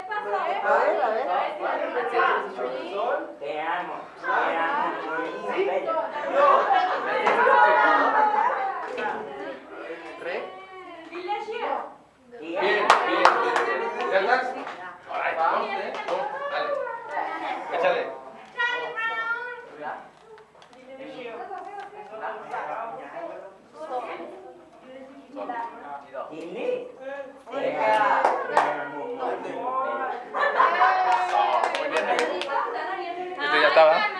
A ver, a ver. Alright, eh. Te amo, te amo, niña bella. Muy bien. Este ya estaba.